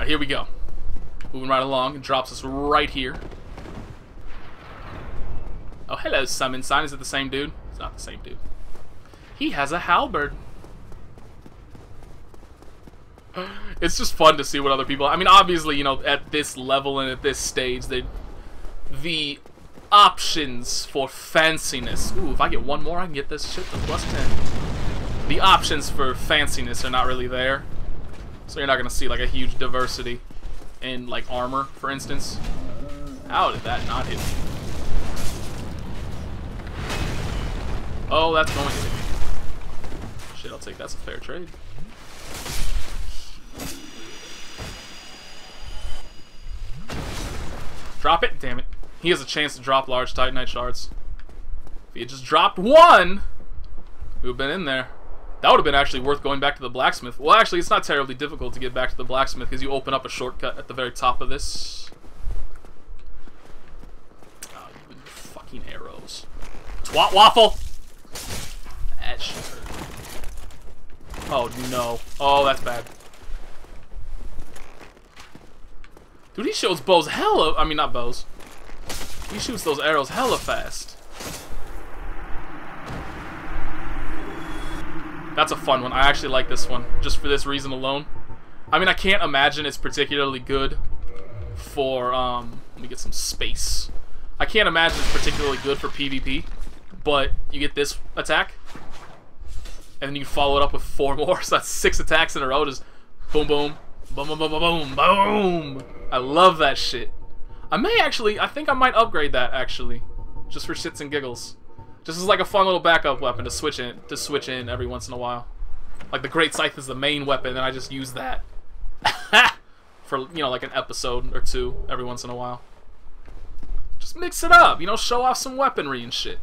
Alright, here we go. Moving right along. It drops us right here. Oh, hello, summon sign. Is it the same dude? It's not the same dude. He has a halberd. It's just fun to see what other people... I mean, obviously, you know, at this level and at this stage, they, the options for fanciness... Ooh, if I get one more, I can get this shit to plus 10. The options for fanciness are not really there. So you're not going to see, like, a huge diversity in, like, armor, for instance. How did that not hit me? Oh, that's going to hit me. Shit, I'll take that's a fair trade. Drop it? Damn it. He has a chance to drop large Titanite shards. If he had just dropped one, we would have been in there. That would have been actually worth going back to the blacksmith. Well, actually, it's not terribly difficult to get back to the blacksmith because you open up a shortcut at the very top of this. Oh, fucking arrows. Twat waffle! That shit hurt. Oh, no. Oh, that's bad. Dude, he shoots bows hella... I mean, not bows. He shoots those arrows hella fast. That's a fun one. I actually like this one, just for this reason alone. I mean, I can't imagine it's particularly good for, um... Let me get some space. I can't imagine it's particularly good for PvP, but you get this attack, and then you follow it up with four more, so that's six attacks in a row, just boom, boom, boom, boom, boom, boom, boom, boom. I love that shit. I may actually, I think I might upgrade that actually, just for shits and giggles. Just as like a fun little backup weapon to switch in, to switch in every once in a while. Like the Great Scythe is the main weapon, and I just use that for you know like an episode or two every once in a while. Just mix it up, you know, show off some weaponry and shit.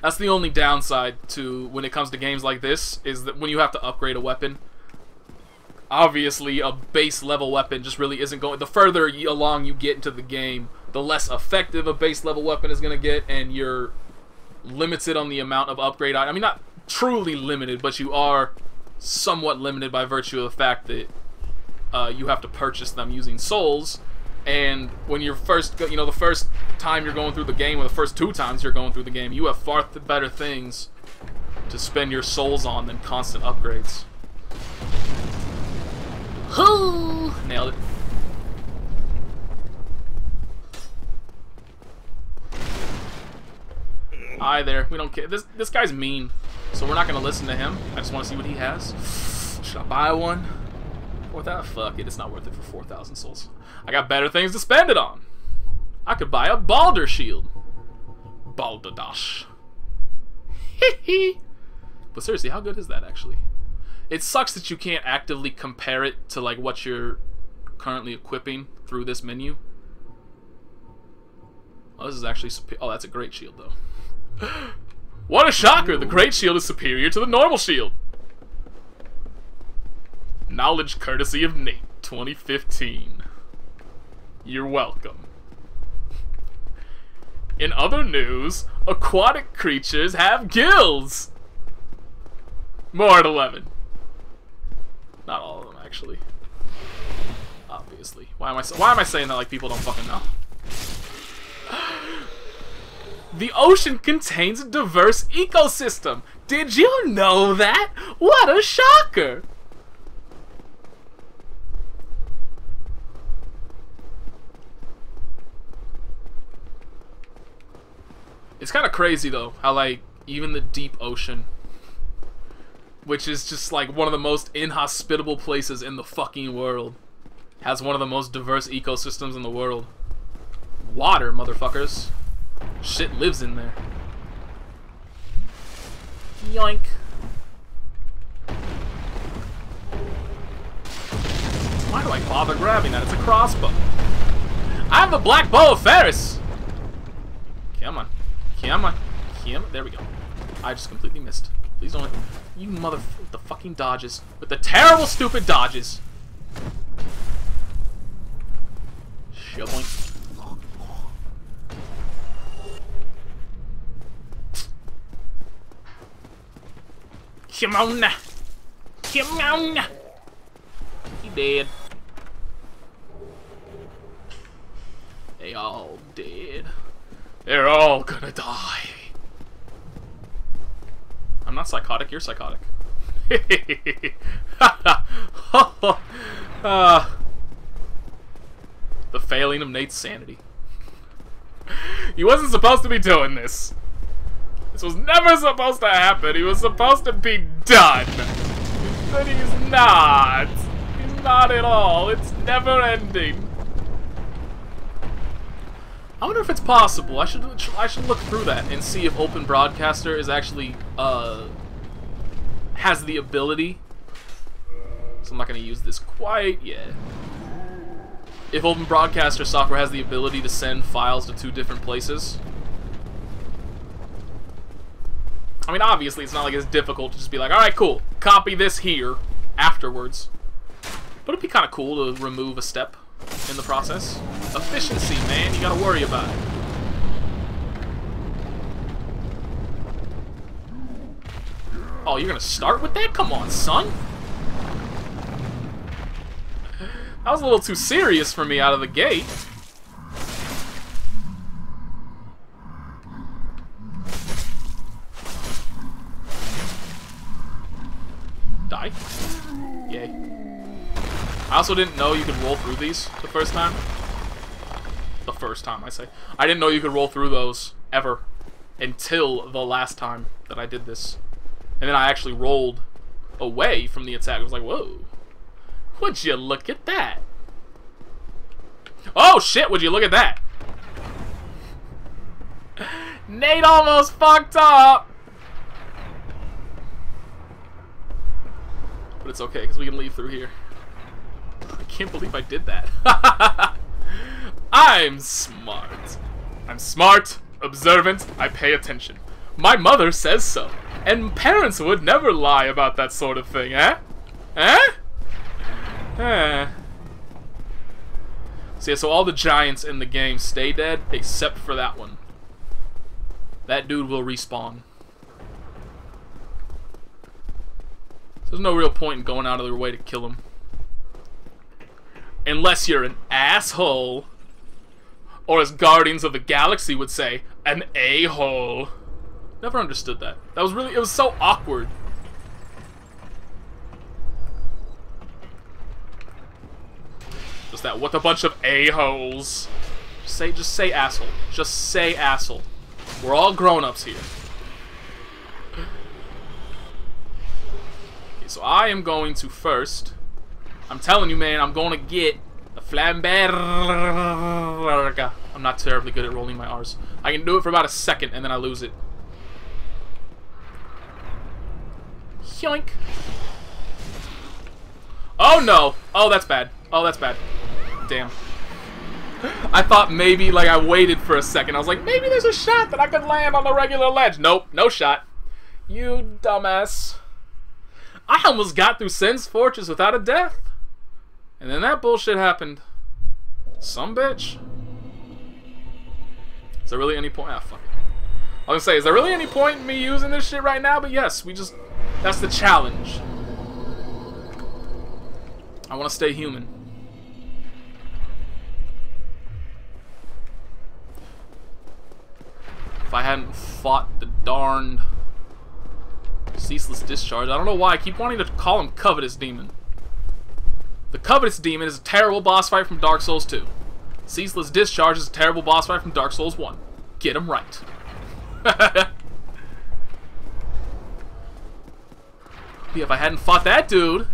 That's the only downside to when it comes to games like this is that when you have to upgrade a weapon, obviously a base level weapon just really isn't going the further along you get into the game the less effective a base level weapon is going to get and limited on the amount of upgrade I mean not truly limited but you are somewhat limited by virtue of the fact that uh, you have to purchase them using souls and when you're first you know the first time you're going through the game or the first two times you're going through the game you have far better things to spend your souls on than constant upgrades Hoo! Nailed it. Hi there. We don't care. This this guy's mean, so we're not gonna listen to him. I just want to see what he has. Should I buy one? Thousand? Fuck it. It's not worth it for four thousand souls. I got better things to spend it on. I could buy a Balder shield. Balderdash. but seriously, how good is that actually? It sucks that you can't actively compare it to like what you're currently equipping through this menu. Oh, this is actually oh, that's a great shield though. What a shocker! The great shield is superior to the normal shield. Knowledge courtesy of Nate, 2015. You're welcome. In other news, aquatic creatures have gills! More at 11. Not all of them, actually. Obviously. Why am I why am I saying that like people don't fucking know? The ocean contains a diverse ecosystem. Did you know that? What a shocker! It's kind of crazy though, how like even the deep ocean which is just like one of the most inhospitable places in the fucking world. Has one of the most diverse ecosystems in the world. Water, motherfuckers. Shit lives in there. Yoink. Why do I bother grabbing that? It's a crossbow. I have the black bow of Pharis! Come on. Come on. Come on. There we go. I just completely missed. Please don't. You mother. With the fucking dodges. With the terrible, stupid dodges. Shoveling. Come on. Come on. He dead. They all dead. They're all gonna die. I'm not psychotic, you're psychotic. uh, the failing of Nate's sanity. He wasn't supposed to be doing this. This was never supposed to happen. He was supposed to be done. But he's not. He's not at all. It's never ending. I wonder if it's possible. I should I should look through that and see if Open Broadcaster is actually uh has the ability. So I'm not going to use this quite yet. If Open Broadcaster software has the ability to send files to two different places. I mean, obviously, it's not like it's difficult to just be like, alright, cool, copy this here afterwards. But it'd be kind of cool to remove a step in the process. Efficiency, man, you gotta worry about it. Oh, you're gonna start with that? Come on, son. That was a little too serious for me out of the gate. Die. Yay. I also didn't know you could roll through these the first time. The first time, I say. I didn't know you could roll through those, ever. Until the last time that I did this. And then I actually rolled away from the attack. I was like, whoa. Would you look at that? Oh, shit, would you look at that? Nate almost fucked up! But it's okay, because we can leave through here. I can't believe I did that. I'm smart. I'm smart, observant, I pay attention. My mother says so. And parents would never lie about that sort of thing, eh? Eh? Eh. So yeah, so all the giants in the game stay dead, except for that one. That dude will respawn. There's no real point in going out of their way to kill him. Unless you're an asshole. Or as Guardians of the Galaxy would say, an a-hole. Never understood that. That was really, it was so awkward. Just that, what a bunch of a-holes. Say, just say asshole. Just say asshole. We're all grown-ups here. So I am going to first, I'm telling you, man, I'm going to get a flamberga. I'm not terribly good at rolling my R's. I can do it for about a second, and then I lose it. Yoink. Oh no! Oh, that's bad. Oh, that's bad. Damn. I thought maybe, like, I waited for a second. I was like, maybe there's a shot that I could land on the regular ledge. Nope, no shot. You dumbass. I almost got through Sen's Fortress without a death. And then that bullshit happened. Some bitch. Is there really any point? Ah, fuck it. I was gonna say, is there really any point in me using this shit right now? But yes, we just... That's the challenge. I want to stay human. If I hadn't fought the darned ceaseless discharge, I don't know why I keep wanting to call him Covetous Demon. The Covetous Demon is a terrible boss fight from Dark Souls 2. Ceaseless Discharge is a terrible boss fight from Dark Souls 1. Get him right. yeah, if I hadn't fought that dude,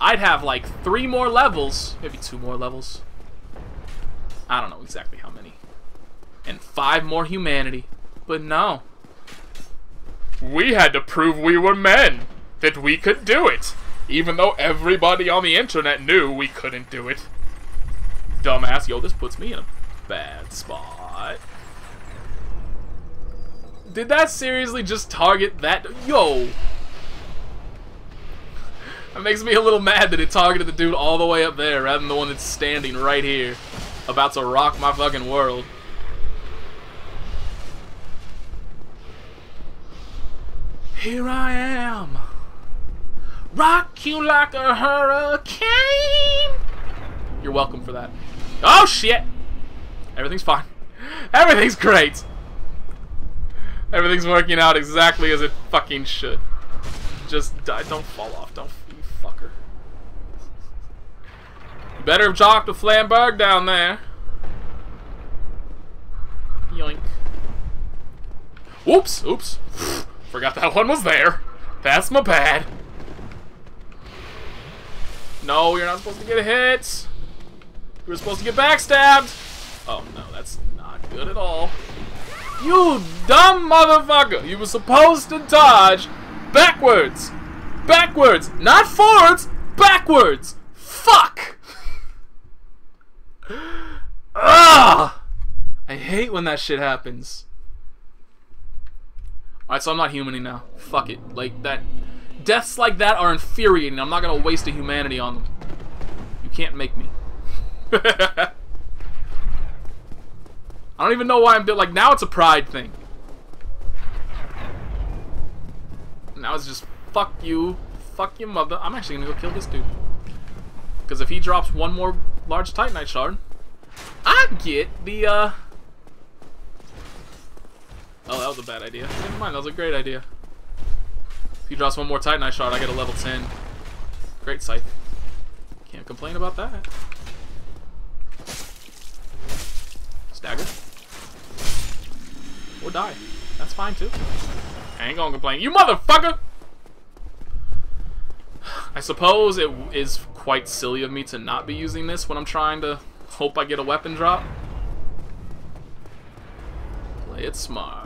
I'd have like three more levels. Maybe two more levels. I don't know exactly how many. And five more humanity. But no. We had to prove we were men. That we could do it. Even though everybody on the internet knew we couldn't do it. Dumbass. Yo, this puts me in a bad spot. Did that seriously just target that? Yo! That makes me a little mad that it targeted the dude all the way up there rather than the one that's standing right here. About to rock my fucking world. Here I am. Rock you like a hurricane. You're welcome for that. Oh shit! Everything's fine. Everything's great. Everything's working out exactly as it fucking should. Just die. Don't fall off. Don't you fucker. You better have dropped the Flamberg down there. Yoink. Oops. Oops. Forgot that one was there. That's my bad. No, you're not supposed to get hit. You were supposed to get backstabbed. Oh, no, that's not good at all. You dumb motherfucker! You were supposed to dodge backwards! Backwards! Not forwards! Backwards! Fuck! Ah! I hate when that shit happens. Alright, so I'm not humaning now. Fuck it. Like, that... Deaths like that are infuriating. I'm not gonna waste a humanity on them. You can't make me. I don't even know why I'm like now it's a pride thing. Now it's just fuck you, fuck your mother. I'm actually gonna go kill this dude. Because if he drops one more large Titanite shard, I get the uh Oh, that was a bad idea. Never mind, that was a great idea. If he drops one more Titanite shard, I get a level 10. Great sight. Can't complain about that. Stagger. Or die. That's fine too. I ain't gonna complain. You motherfucker! I suppose it is quite silly of me to not be using this when I'm trying to hope I get a weapon drop. Play it smart.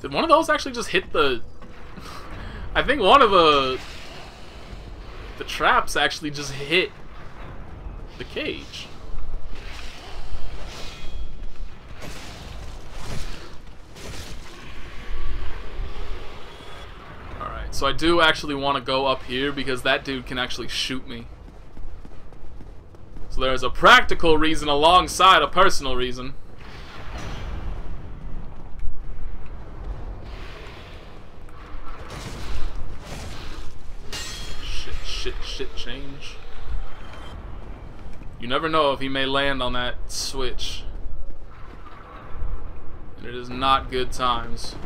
Did one of those actually just hit the... I think one of the... The traps actually just hit the cage. Alright, so I do actually want to go up here because that dude can actually shoot me. So there's a practical reason alongside a personal reason. Shit, shit change. You never know if he may land on that switch. And it is not good times.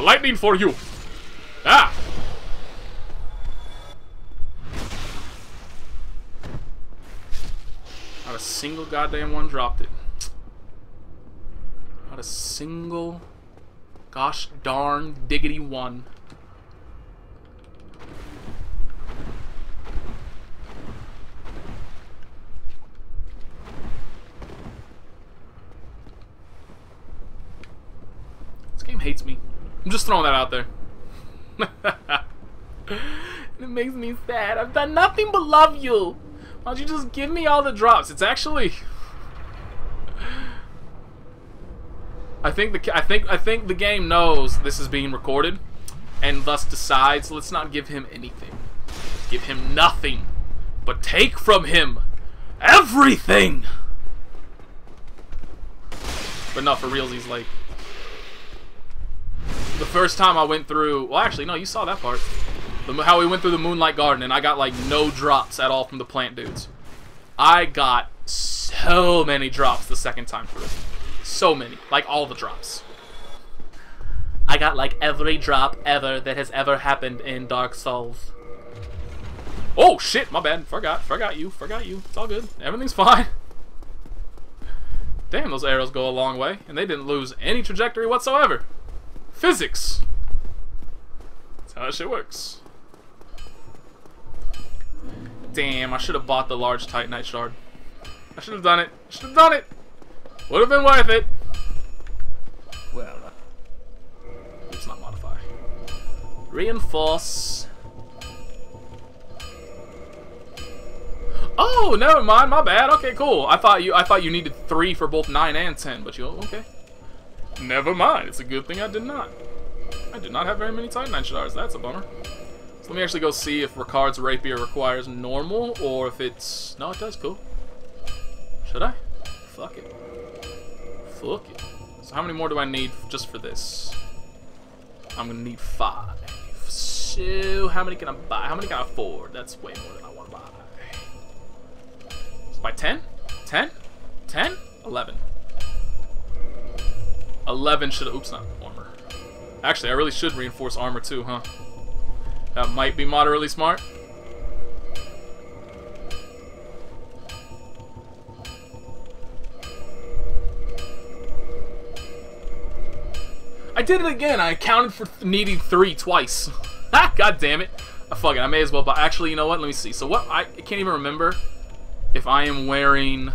Lightning for you! Ah! Not a single goddamn one dropped it. Not a single gosh darn diggity one. This game hates me. I'm just throwing that out there. it makes me sad. I've done nothing but love you. Why don't you just give me all the drops? It's actually... I think the I think I think the game knows this is being recorded, and thus decides let's not give him anything. Give him nothing, but take from him everything. But not for realsies, like the first time I went through, well actually no, you saw that part. The, how we went through the Moonlight Garden and I got like no drops at all from the plant dudes. I got so many drops the second time through. So many. Like all the drops. I got like every drop ever that has ever happened in Dark Souls. Oh shit, my bad. Forgot, forgot you, forgot you. It's all good. Everything's fine. Damn, those arrows go a long way, and they didn't lose any trajectory whatsoever. Physics! That's how that shit works. Damn, I should have bought the large Titanite shard. I should have done it. Should have done it! Would have been worth it. Well, uh, Oops, not modify. Reinforce. Oh, never mind. My bad. Okay, cool. I thought you I thought you needed three for both nine and ten, but you okay. Never mind. It's a good thing I did not. I did not have very many Titanite shards. That's a bummer. So let me actually go see if Ricard's rapier requires normal or if it's no, it does. Cool. Should I? Fuck it. Fuck it. So how many more do I need just for this? I'm gonna need five. So how many can I buy? How many can I afford? That's way more than I want to buy. Let's buy 10? 10? 10? 11. 11 should oops not armor. Actually I really should reinforce armor too, huh? That might be moderately smart. I did it again. I accounted for needing three twice. God damn it. Uh, fuck it. I may as well. But actually, you know what? Let me see. So what? I can't even remember if I am wearing.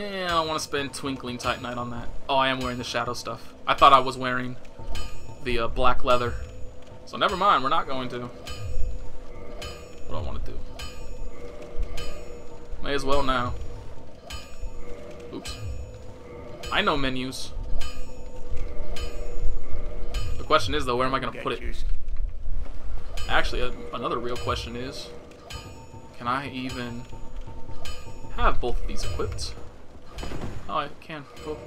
Eh, I don't want to spend Twinkling Titanite on that. Oh, I am wearing the shadow stuff. I thought I was wearing the uh, black leather. So never mind. We're not going to. What do I want to do? May as well now. Oops. I know menus. The question is, though, where am I going to put it? Actually, uh, another real question is, can I even have both of these equipped? Oh, I can. Cool.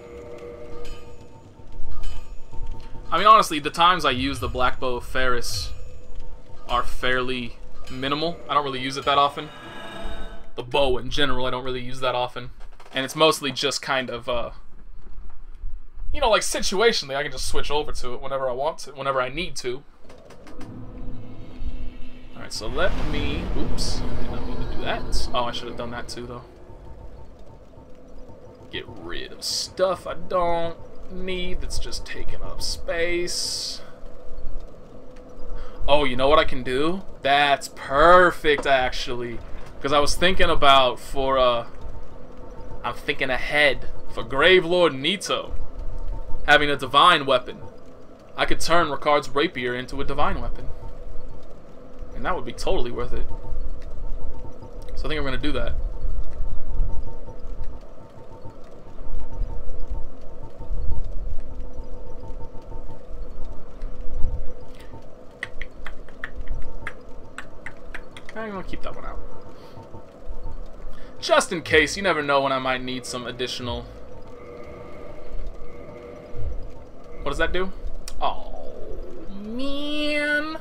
I mean, honestly, the times I use the Black Bow of Pharis are fairly minimal. I don't really use it that often. The bow in general, I don't really use that often. And it's mostly just kind of, uh, you know, like situationally, I can just switch over to it whenever I want to, whenever I need to. Alright, so let me, oops, did not mean to do that. Oh, I should have done that too, though. Get rid of stuff I don't need that's just taking up space. Oh, you know what I can do? That's perfect, actually. Because I was thinking about for, uh, I'm thinking ahead for Gravelord Nito having a divine weapon. I could turn Ricard's rapier into a divine weapon. And that would be totally worth it. So I think I'm going to do that. I'm to keep that one out. Just in case, you never know when I might need some additional... What does that do? Oh, man.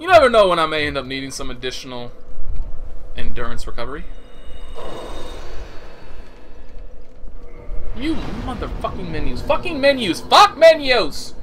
You never know when I may end up needing some additional endurance recovery. You motherfucking menus. Fucking menus. Fuck menus!